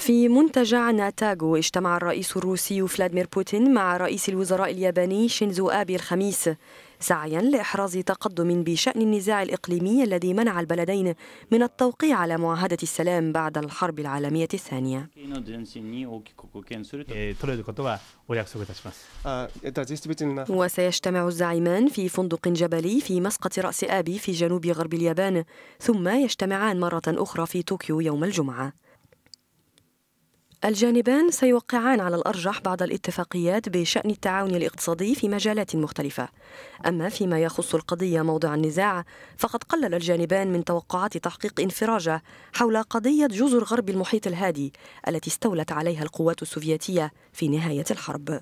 في منتجع ناتاغو اجتمع الرئيس الروسي فلاديمير بوتين مع رئيس الوزراء الياباني شينزو آبي الخميس سعيا لإحراز تقدم بشأن النزاع الإقليمي الذي منع البلدين من التوقيع على معاهدة السلام بعد الحرب العالمية الثانية. وسيجتمع الزعيمان في فندق جبلي في مسقط رأس آبي في جنوب غرب اليابان ثم يجتمعان مرة أخرى في طوكيو يوم الجمعة. الجانبان سيوقعان على الأرجح بعض الاتفاقيات بشأن التعاون الاقتصادي في مجالات مختلفة. أما فيما يخص القضية موضع النزاع فقد قلل الجانبان من توقعات تحقيق انفراجة حول قضية جزر غرب المحيط الهادي التي استولت عليها القوات السوفيتية في نهاية الحرب.